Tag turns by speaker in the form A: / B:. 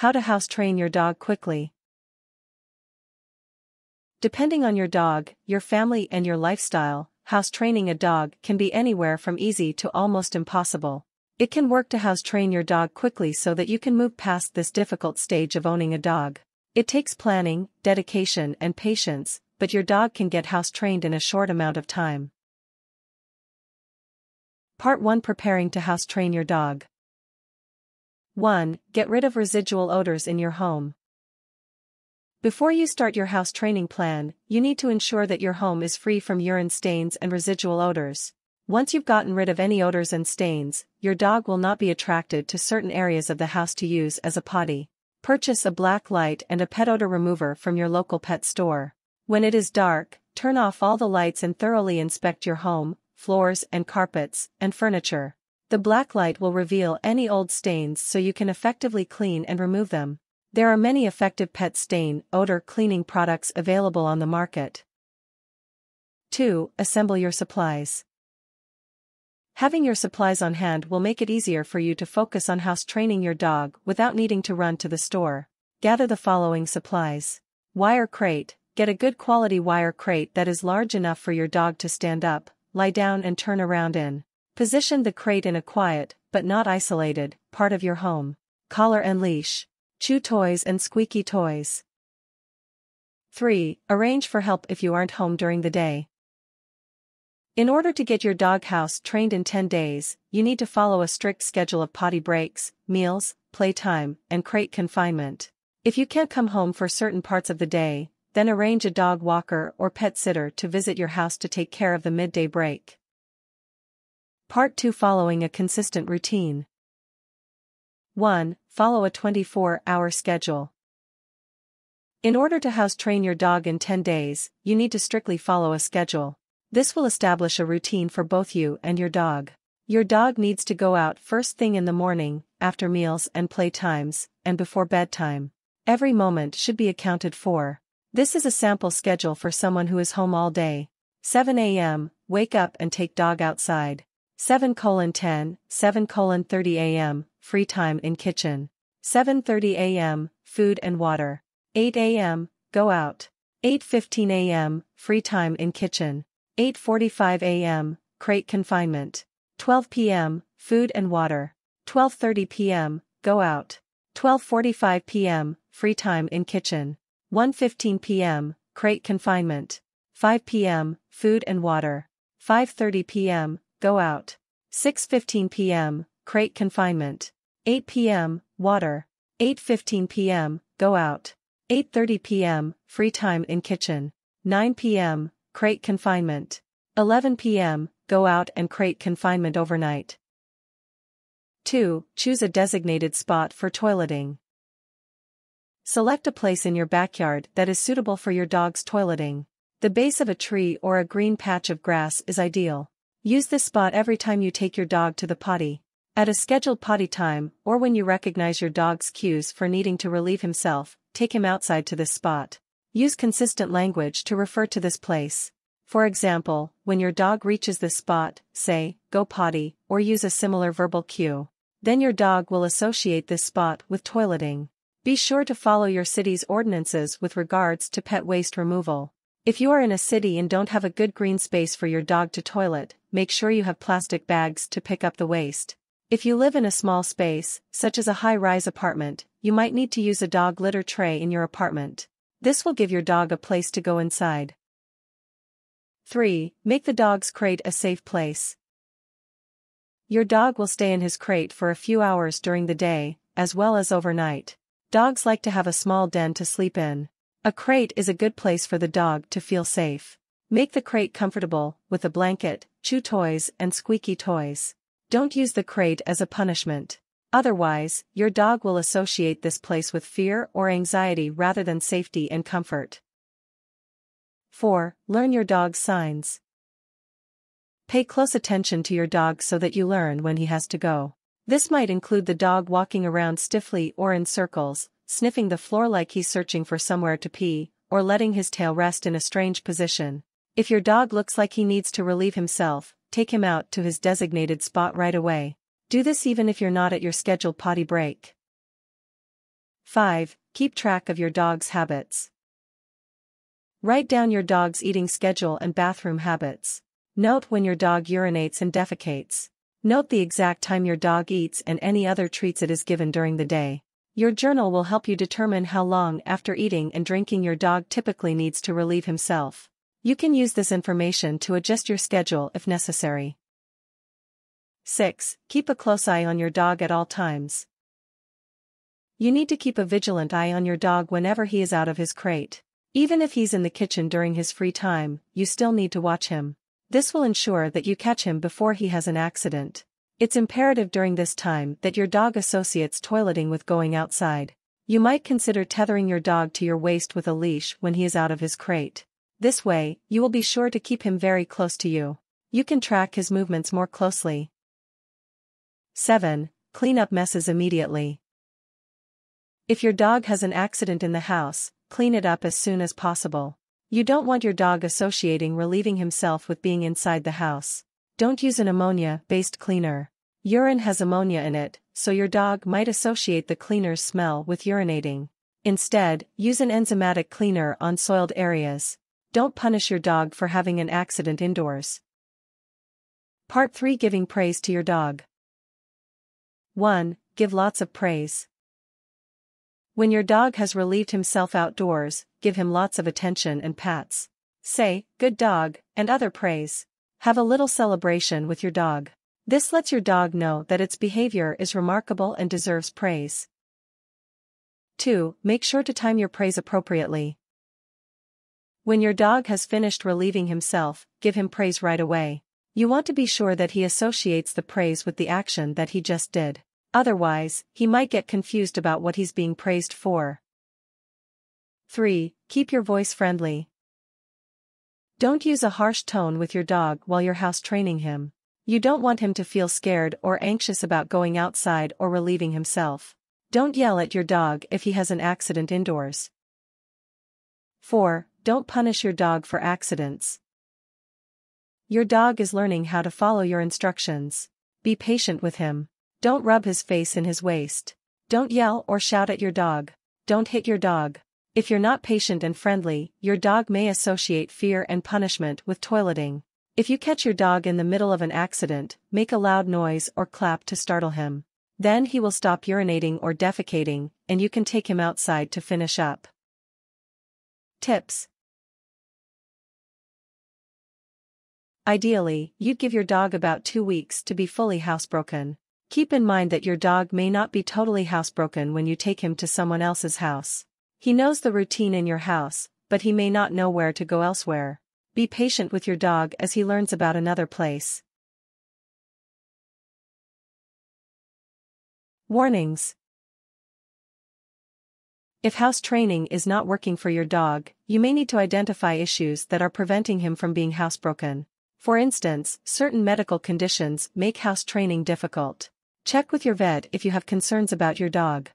A: How to house train your dog quickly. Depending on your dog, your family and your lifestyle, house training a dog can be anywhere from easy to almost impossible. It can work to house train your dog quickly so that you can move past this difficult stage of owning a dog. It takes planning, dedication and patience, but your dog can get house trained in a short amount of time. Part 1 Preparing to house train your dog. 1. Get rid of residual odors in your home. Before you start your house training plan, you need to ensure that your home is free from urine stains and residual odors. Once you've gotten rid of any odors and stains, your dog will not be attracted to certain areas of the house to use as a potty. Purchase a black light and a pet odor remover from your local pet store. When it is dark, turn off all the lights and thoroughly inspect your home, floors and carpets, and furniture. The black light will reveal any old stains so you can effectively clean and remove them. There are many effective pet stain odor cleaning products available on the market. 2. Assemble your supplies. Having your supplies on hand will make it easier for you to focus on house training your dog without needing to run to the store. Gather the following supplies. Wire crate, get a good quality wire crate that is large enough for your dog to stand up, lie down and turn around in. Position the crate in a quiet, but not isolated, part of your home. Collar and leash. Chew toys and squeaky toys. 3. Arrange for help if you aren't home during the day. In order to get your dog house trained in 10 days, you need to follow a strict schedule of potty breaks, meals, playtime, and crate confinement. If you can't come home for certain parts of the day, then arrange a dog walker or pet sitter to visit your house to take care of the midday break. Part 2 Following a consistent routine. 1. Follow a 24-hour schedule. In order to house train your dog in 10 days, you need to strictly follow a schedule. This will establish a routine for both you and your dog. Your dog needs to go out first thing in the morning, after meals and play times, and before bedtime. Every moment should be accounted for. This is a sample schedule for someone who is home all day. 7 a.m., wake up and take dog outside. 7 colon 10, 7 colon 30 a.m., free time in kitchen. 7.30 a.m., food and water. 8 a.m., go out. 8.15 a.m., free time in kitchen. 8.45 a.m., crate confinement. 12 p.m., food and water. 12.30 p.m., go out. 12.45 p.m., free time in kitchen. 1.15 p.m., crate confinement. 5 p.m., food and water. 5.30 p.m., go out. 6.15 p.m., crate confinement. 8 p.m., water. 8.15 p.m., go out. 8.30 p.m., free time in kitchen. 9 p.m., crate confinement. 11 p.m., go out and crate confinement overnight. 2. Choose a designated spot for toileting. Select a place in your backyard that is suitable for your dog's toileting. The base of a tree or a green patch of grass is ideal. Use this spot every time you take your dog to the potty. At a scheduled potty time, or when you recognize your dog's cues for needing to relieve himself, take him outside to this spot. Use consistent language to refer to this place. For example, when your dog reaches this spot, say, go potty, or use a similar verbal cue. Then your dog will associate this spot with toileting. Be sure to follow your city's ordinances with regards to pet waste removal. If you are in a city and don't have a good green space for your dog to toilet, make sure you have plastic bags to pick up the waste. If you live in a small space, such as a high-rise apartment, you might need to use a dog litter tray in your apartment. This will give your dog a place to go inside. 3. Make the dog's crate a safe place. Your dog will stay in his crate for a few hours during the day, as well as overnight. Dogs like to have a small den to sleep in. A crate is a good place for the dog to feel safe. Make the crate comfortable, with a blanket, chew toys and squeaky toys. Don't use the crate as a punishment. Otherwise, your dog will associate this place with fear or anxiety rather than safety and comfort. 4. Learn your dog's signs. Pay close attention to your dog so that you learn when he has to go. This might include the dog walking around stiffly or in circles, sniffing the floor like he's searching for somewhere to pee, or letting his tail rest in a strange position. If your dog looks like he needs to relieve himself, take him out to his designated spot right away. Do this even if you're not at your scheduled potty break. 5. Keep track of your dog's habits. Write down your dog's eating schedule and bathroom habits. Note when your dog urinates and defecates. Note the exact time your dog eats and any other treats it is given during the day. Your journal will help you determine how long after eating and drinking your dog typically needs to relieve himself. You can use this information to adjust your schedule if necessary. 6. Keep a close eye on your dog at all times. You need to keep a vigilant eye on your dog whenever he is out of his crate. Even if he's in the kitchen during his free time, you still need to watch him. This will ensure that you catch him before he has an accident. It's imperative during this time that your dog associates toileting with going outside. You might consider tethering your dog to your waist with a leash when he is out of his crate. This way, you will be sure to keep him very close to you. You can track his movements more closely. 7. Clean up messes immediately. If your dog has an accident in the house, clean it up as soon as possible. You don't want your dog associating relieving himself with being inside the house. Don't use an ammonia-based cleaner. Urine has ammonia in it, so your dog might associate the cleaner's smell with urinating. Instead, use an enzymatic cleaner on soiled areas. Don't punish your dog for having an accident indoors. Part 3 Giving Praise to Your Dog 1. Give lots of praise. When your dog has relieved himself outdoors, give him lots of attention and pats. Say, good dog, and other praise. Have a little celebration with your dog. This lets your dog know that its behavior is remarkable and deserves praise. 2. Make sure to time your praise appropriately. When your dog has finished relieving himself, give him praise right away. You want to be sure that he associates the praise with the action that he just did. Otherwise, he might get confused about what he's being praised for. 3. Keep your voice friendly. Don't use a harsh tone with your dog while you're house training him. You don't want him to feel scared or anxious about going outside or relieving himself. Don't yell at your dog if he has an accident indoors. 4. Don't punish your dog for accidents. Your dog is learning how to follow your instructions. Be patient with him. Don't rub his face in his waste. Don't yell or shout at your dog. Don't hit your dog. If you're not patient and friendly, your dog may associate fear and punishment with toileting. If you catch your dog in the middle of an accident, make a loud noise or clap to startle him. Then he will stop urinating or defecating, and you can take him outside to finish up. Tips Ideally, you'd give your dog about two weeks to be fully housebroken. Keep in mind that your dog may not be totally housebroken when you take him to someone else's house. He knows the routine in your house, but he may not know where to go elsewhere. Be patient with your dog as he learns about another place. Warnings If house training is not working for your dog, you may need to identify issues that are preventing him from being housebroken. For instance, certain medical conditions make house training difficult. Check with your vet if you have concerns about your dog.